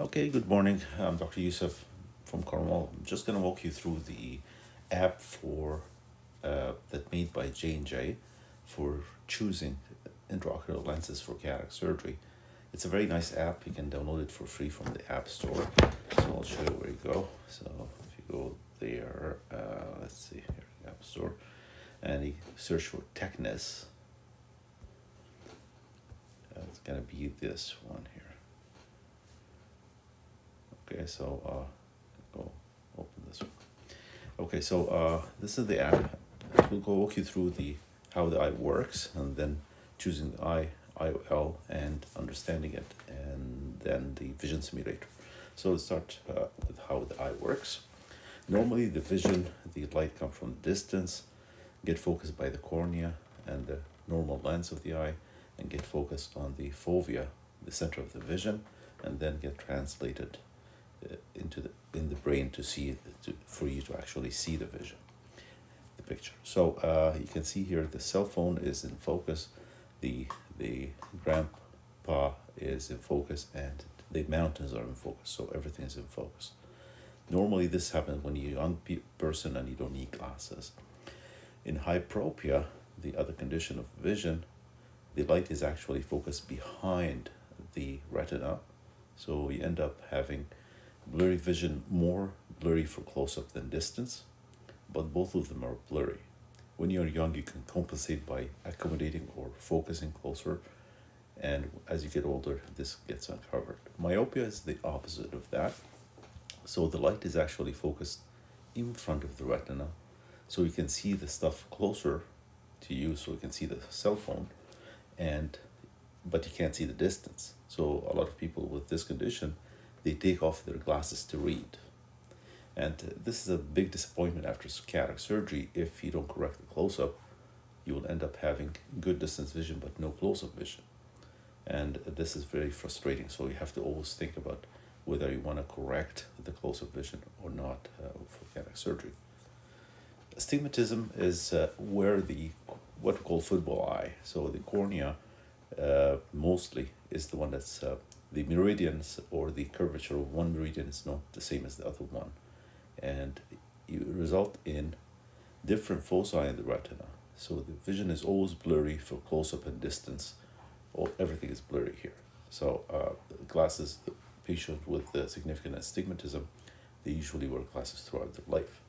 Okay, good morning. I'm Dr. Youssef from Cornwall. I'm just going to walk you through the app for uh, that made by J&J for choosing intraocular lenses for cataract surgery. It's a very nice app. You can download it for free from the App Store. So I'll show you where you go. So if you go there, uh, let's see here, App Store, and you search for Tecnis. It's gonna be this one here. Okay, so uh, go open this one. Okay, so uh, this is the app. We'll go walk you through the how the eye works, and then choosing the eye IOL and understanding it, and then the vision simulator. So let's start uh, with how the eye works. Normally, the vision, the light comes from distance, get focused by the cornea and the normal lens of the eye, and get focused on the fovea, the center of the vision, and then get translated into the in the brain to see to, for you to actually see the vision, the picture. So uh, you can see here the cell phone is in focus, the the grandpa is in focus, and the mountains are in focus. So everything is in focus. Normally, this happens when you're a young pe- person and you don't need glasses. In hyperopia, the other condition of vision, the light is actually focused behind the retina, so you end up having blurry vision, more blurry for close up than distance, but both of them are blurry. When you're young, you can compensate by accommodating or focusing closer, and as you get older, this gets uncovered. Myopia is the opposite of that. So the light is actually focused in front of the retina, so you can see the stuff closer to you, so you can see the cell phone, and but you can't see the distance. So a lot of people with this condition they take off their glasses to read. And this is a big disappointment after cataract surgery. If you don't correct the close up, you will end up having good distance vision but no close up vision. And this is very frustrating. So you have to always think about whether you want to correct the close up vision or not uh, for cataract surgery. Astigmatism is uh, where the what we call football eye. So the cornea uh, mostly is the one that's uh, the meridians or the curvature of one meridian is not the same as the other one. And you result in different foci in the retina. So the vision is always blurry for close-up and distance or everything is blurry here. So uh, glasses the patient with the significant astigmatism they usually wear glasses throughout their life.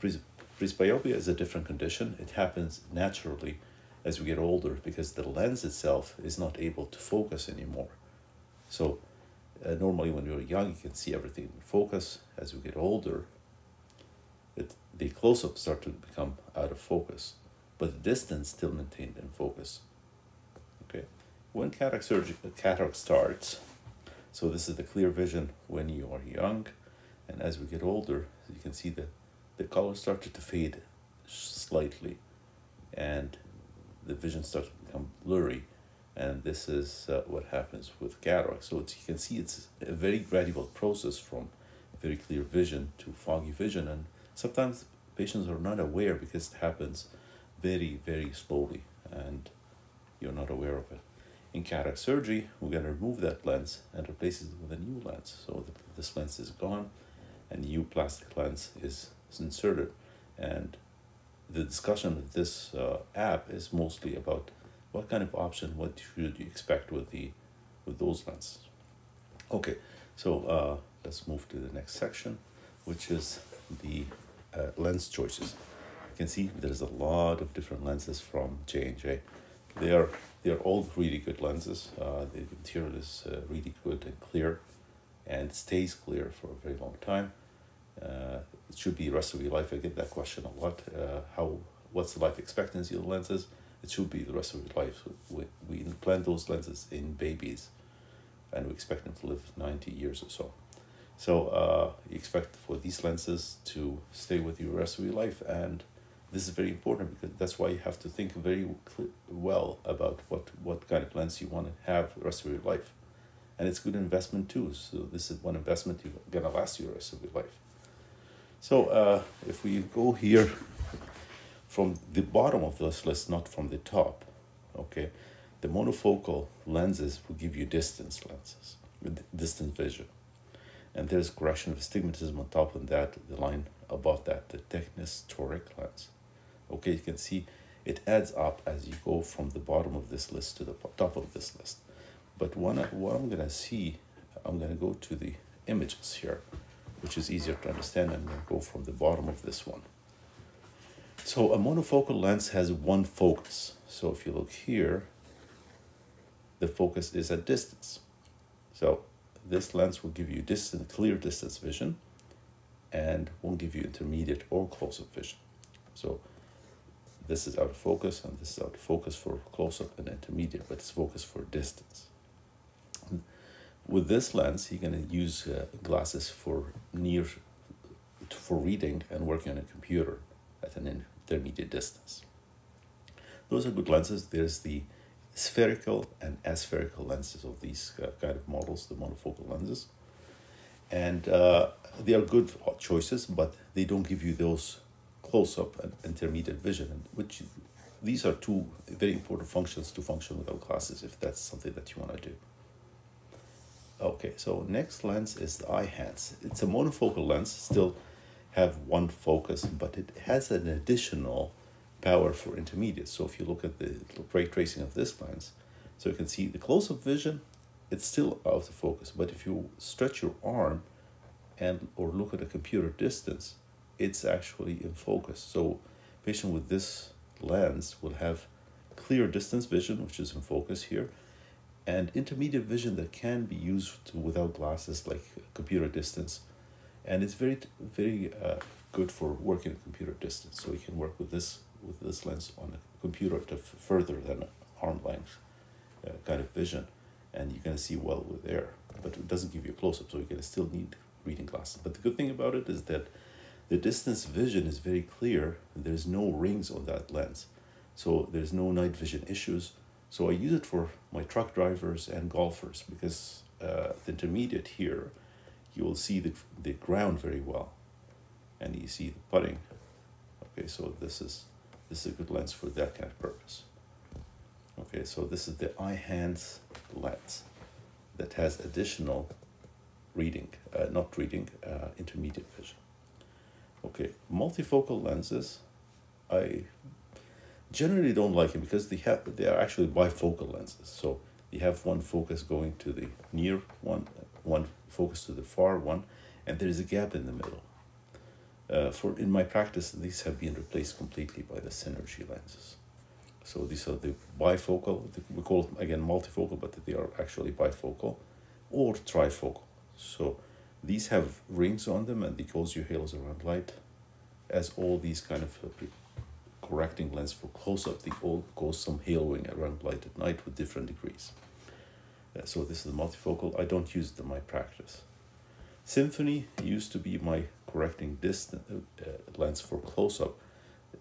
Pres- presbyopia is a different condition. It happens naturally as we get older because the lens itself is not able to focus anymore so uh, normally when you're young, you can see everything in focus. As we get older, it, the close-ups start to become out of focus, but the distance still maintained in focus. Okay, when cataract surgery, cataract starts, so this is the clear vision when you are young, and as we get older, you can see that the color started to fade slightly, and the vision starts to become blurry and this is uh, what happens with cataract. So you can see it's a very gradual process from very clear vision to foggy vision, and sometimes patients are not aware because it happens very very slowly, and you're not aware of it. In cataract surgery, we're going to remove that lens and replace it with a new lens. So the, this lens is gone, and new plastic lens is, is inserted, and the discussion of this uh, app is mostly about what kind of option what should you expect with the with those lenses? Okay so uh, let's move to the next section which is the uh, lens choices. You can see there's a lot of different lenses from J&J they are they are all really good lenses. Uh, the material is uh, really good and clear and stays clear for a very long time. Uh, it should be rest of your life. I get that question a lot. Uh, how what's the life expectancy of lenses it should be the rest of your life. We, we implant those lenses in babies and we expect them to live 90 years or so. So uh, you expect for these lenses to stay with you the rest of your life. And this is very important because that's why you have to think very well about what, what kind of lens you want to have the rest of your life. And it's good investment too. So this is one investment you're going to last you the rest of your life. So uh, if we go here from the bottom of this list, not from the top. Okay, the monofocal lenses will give you distance lenses, distance vision. And there's correction of astigmatism on top of that, the line above that, the Tecnis toric lens. Okay, you can see it adds up as you go from the bottom of this list to the top of this list. But what, I, what I'm gonna see, I'm gonna go to the images here, which is easier to understand. I'm gonna go from the bottom of this one. So a monofocal lens has one focus. So if you look here, the focus is at distance. So this lens will give you distant, clear distance vision and won't give you intermediate or close-up vision. So this is out of focus and this is out of focus for close-up and intermediate, but it's focused for distance. With this lens, you're going to use uh, glasses for near, for reading and working on a computer at an intermediate distance. Those are good lenses. There's the spherical and aspherical lenses of these kind of models, the monofocal lenses. And uh, they are good choices, but they don't give you those close-up and intermediate vision, which these are two very important functions to function without glasses if that's something that you want to do. Okay, so next lens is the Eyhance. It's a monofocal lens, still have one focus, but it has an additional power for intermediate. So if you look at the ray tracing of this lens, so you can see the close-up vision, it's still out of focus. But if you stretch your arm and or look at a computer distance, it's actually in focus. So patient with this lens will have clear distance vision, which is in focus here, and intermediate vision that can be used without glasses like computer distance. And it's very, very uh, good for working at computer distance. So you can work with this with this lens on a computer to further than arm length uh, kind of vision, and you're gonna see well with there. But it doesn't give you a close up, so you're gonna still need reading glasses. But the good thing about it is that the distance vision is very clear. There's no rings on that lens. So there's no night vision issues. So I use it for my truck drivers and golfers because uh, the intermediate here, you will see the, the ground very well. And you see the putting. Okay, so this is this is a good lens for that kind of purpose. Okay, so this is the Eyhance lens that has additional reading, uh, not reading, uh, intermediate vision. Okay, multifocal lenses, I generally don't like them because they have they are actually bifocal lenses. So you have one focus going to the near one, one focus to the far one, and there is a gap in the middle. Uh, for in my practice, these have been replaced completely by the synergy lenses. So these are the bifocal. We call them again multifocal, but they are actually bifocal, or trifocal. So these have rings on them and they cause you halos around light as all these kind of uh, correcting lens for close-up they all cause some haloing around light at night with different degrees so this is the multifocal i don't use it in my practice symphony used to be my correcting distance uh, lens for close-up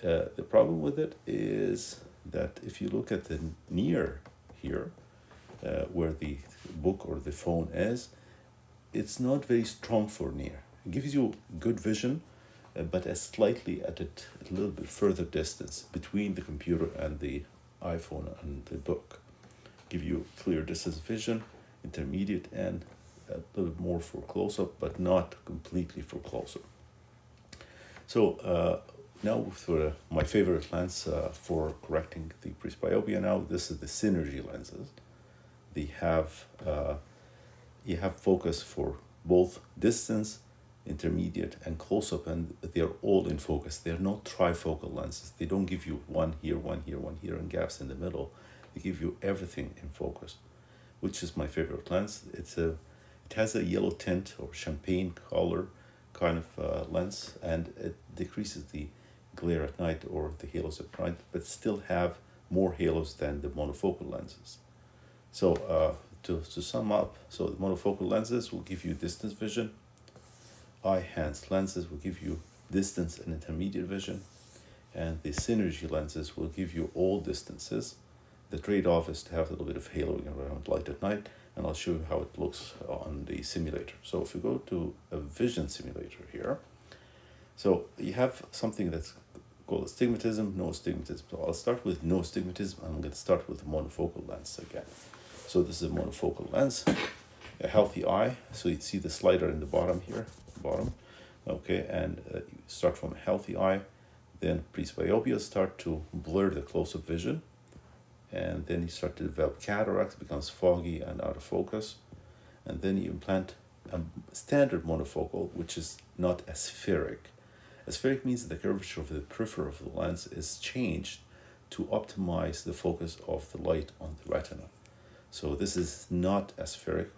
uh, the problem with it is that if you look at the near here uh, where the book or the phone is it's not very strong for near. It gives you good vision, uh, but a slightly at a, a little bit further distance between the computer and the iPhone and the book. Give you clear distance vision, intermediate, and a little more for close up, but not completely for close up. So uh, now for uh, my favorite lens uh, for correcting the presbyopia now, this is the Synergy lenses. They have uh, you have focus for both distance, intermediate, and close-up, and they're all in focus. They're not trifocal lenses. They don't give you one here, one here, one here, and gaps in the middle. They give you everything in focus, which is my favorite lens. It's a, it has a yellow tint or champagne color kind of uh, lens, and it decreases the glare at night or the halos at night, but still have more halos than the monofocal lenses. So uh, to, to sum up, so the monofocal lenses will give you distance vision. Eyhance lenses will give you distance and intermediate vision. And the synergy lenses will give you all distances. The trade-off is to have a little bit of haloing around light at night, and I'll show you how it looks on the simulator. So if you go to a vision simulator here, so you have something that's called astigmatism, no astigmatism. So I'll start with no astigmatism. I'm going to start with monofocal lens again. So this is a monofocal lens. a healthy eye. So you see the slider in the bottom here, bottom. Okay, and uh, start from a healthy eye, then presbyopia start to blur the close-up vision, and then you start to develop cataracts, becomes foggy and out of focus, and then you implant a standard monofocal, which is not aspheric. Aspheric means the curvature of the periphery of the lens is changed to optimize the focus of the light on the retina. So this is not aspheric,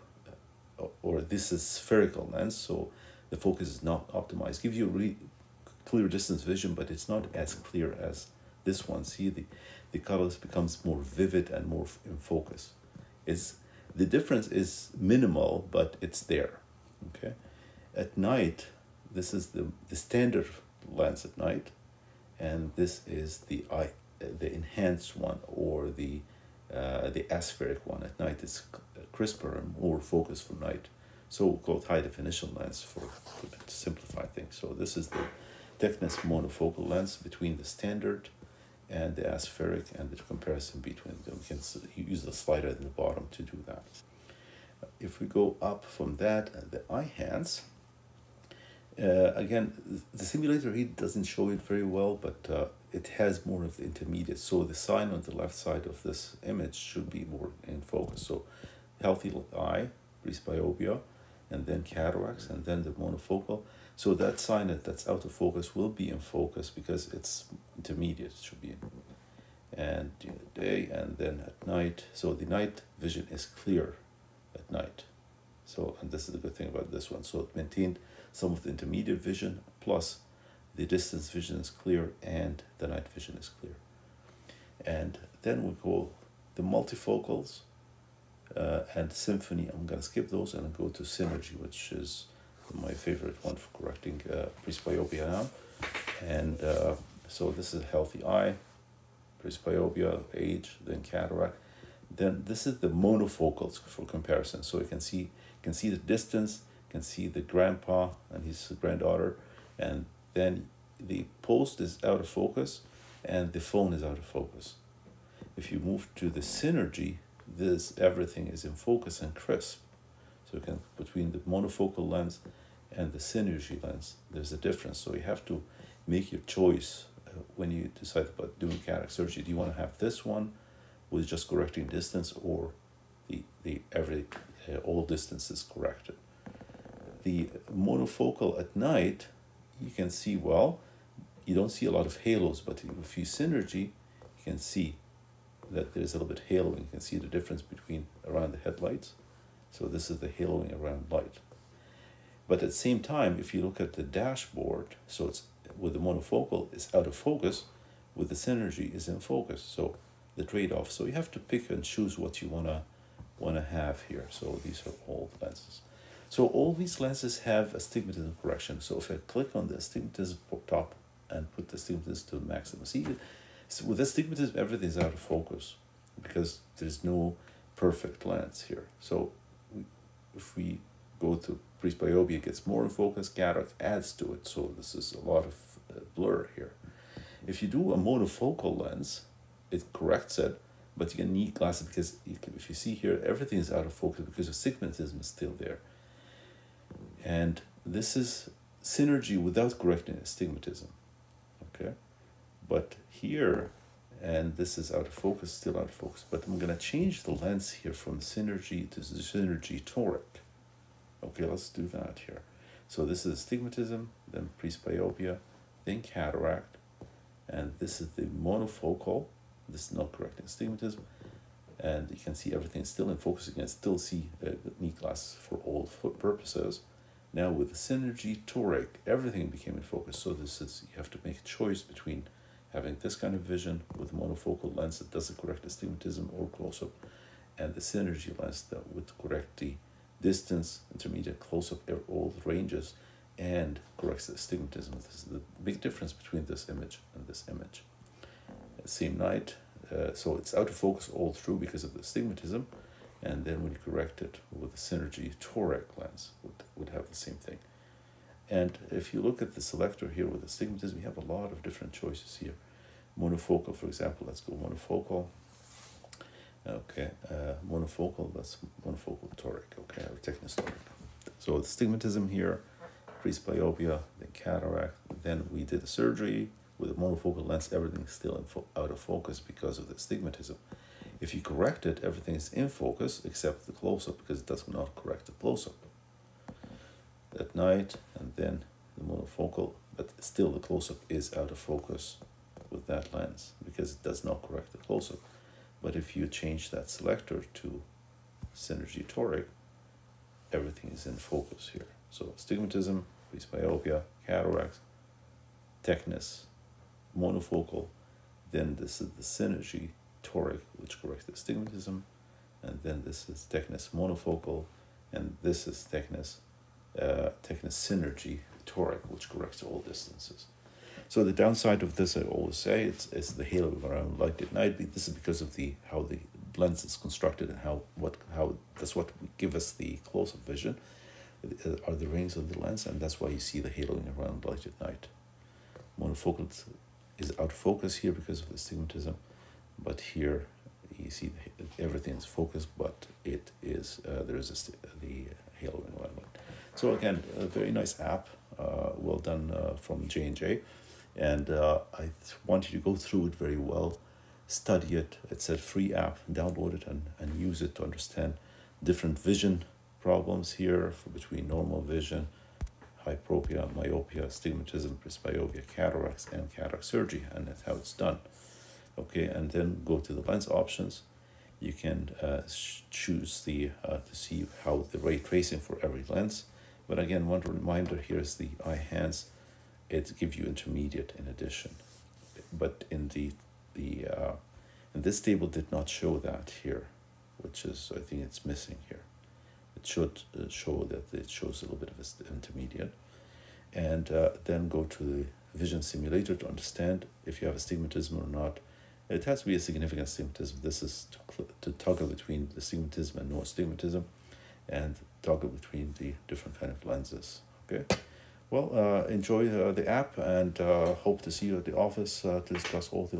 uh, or this is spherical lens, so the focus is not optimized. Give you re- clear distance vision, but it's not as clear as this one. See, the, the colors becomes more vivid and more in focus. Is the difference is minimal, but it's there. Okay, at night, this is the, the standard lens at night, and this is the eye, the enhanced one or the uh, the aspheric one at night is crisper and more focused for night. So called high definition lens for to simplify things. So this is the Tecnis monofocal lens between the standard and the aspheric and the comparison between them. We can use the slider in the bottom to do that. If we go up from that, uh, the Eyhance, uh, again, the simulator here doesn't show it very well, but uh, it has more of the intermediate. So the sign on the left side of this image should be more in focus. So healthy eye, presbyopia, and then cataracts, and then the monofocal. So that sign that's out of focus will be in focus because it's intermediate, it should be in. And day and then at night. So the night vision is clear at night. So, and this is the good thing about this one. So it maintained some of the intermediate vision plus the distance vision is clear and the night vision is clear. And then we go the multifocals uh, and symphony. I'm going to skip those and go to synergy, which is my favorite one for correcting uh, presbyopia now. And uh, so this is a healthy eye, presbyopia, age, then cataract. Then this is the monofocals for comparison. So you can see can see the distance, can see the grandpa and his granddaughter, and then the post is out of focus and the phone is out of focus. If you move to the synergy, this everything is in focus and crisp. So between the monofocal lens and the synergy lens, there's a difference. So you have to make your choice uh, when you decide about doing cataract surgery. Do you want to have this one with just correcting distance or the, the every uh, all distance is corrected? The monofocal at night you can see well. You don't see a lot of halos, but if you synergy, you can see that there's a little bit haloing. You can see the difference between around the headlights. So this is the haloing around light. But at the same time, if you look at the dashboard, so it's with the monofocal, it's out of focus, with the synergy is in focus. So the trade-off. So you have to pick and choose what you wanna wanna have here. So these are all lenses. So all these lenses have astigmatism correction. So if I click on the astigmatism top and put the astigmatism to maximum, see, so with the astigmatism, everything's out of focus because there's no perfect lens here. So if we go to presbyopia, it gets more in focus, cataract adds to it. So this is a lot of uh, blur here. If you do a monofocal lens, it corrects it, but you can need glasses because if you see here, everything is out of focus because the astigmatism is still there. And this is synergy without correcting astigmatism. Okay? But here, and this is out of focus, still out of focus, but I'm going to change the lens here from synergy to synergy toric. Okay, let's do that here. So this is astigmatism, then presbyopia, then cataract, and this is the monofocal. This is not correcting astigmatism, and you can see everything still in focus. You can still see the need glasses for all purposes. Now with the synergy toric, everything became in focus. So this is you have to make a choice between having this kind of vision with monofocal lens that doesn't correct astigmatism or close-up, and the synergy lens that would correct the distance, intermediate, close-up, all ranges, and corrects the astigmatism. This is the big difference between this image and this image. Same night, uh, so it's out of focus all through because of the astigmatism and then when you correct it with the synergy toric lens would, would have the same thing. And if you look at the selector here with the astigmatism, we have a lot of different choices here. Monofocal, for example, let's go monofocal. Okay, uh, monofocal, that's monofocal toric, okay, or Tecnis toric. So the stigmatism here, presbyopia, then cataract, then we did the surgery with a monofocal lens, everything's still in out of focus because of the stigmatism. If you correct it, everything is in focus except the close-up because it does not correct the close-up. At night, and then the monofocal, but still the close-up is out of focus with that lens because it does not correct the close-up. But if you change that selector to Synergy Toric, everything is in focus here. So astigmatism, presbyopia, cataracts, Tecnis, monofocal, then this is the Synergy toric, which corrects the astigmatism, and then this is Tecnis monofocal, and this is Tecnis, uh, Tecnis synergy toric, which corrects all distances. So the downside of this, I always say, it's, it's the halo around light at night. This is because of the how the lens is constructed and how what how that's what give us the close-up vision uh, are the rings of the lens, and that's why you see the haloing around light at night. Monofocal is out of focus here because of the astigmatism but here you see everything is focused, but it is uh, there is a, the halo environment. So again, a very nice app, uh, well done uh, from J and J, and uh, I want you to go through it very well, study it. It's a free app. Download it and, and use it to understand different vision problems here between normal vision, hyperopia, myopia, astigmatism, presbyopia, cataracts, and cataract surgery, and that's how it's done. Okay and then go to the lens options. You can uh, choose the uh, to see how the ray tracing for every lens but again one reminder here is the Eyhance. It gives you intermediate in addition. But in the the uh, in this table did not show that here which is I think it's missing here. It should uh, show that it shows a little bit of intermediate. And uh, then go to the vision simulator to understand if you have astigmatism or not. It has to be a significant astigmatism. This is to, to toggle between the astigmatism and no astigmatism. And toggle between the different kind of lenses. Okay. Well, uh, enjoy uh, the app and uh, hope to see you at the office to discuss all the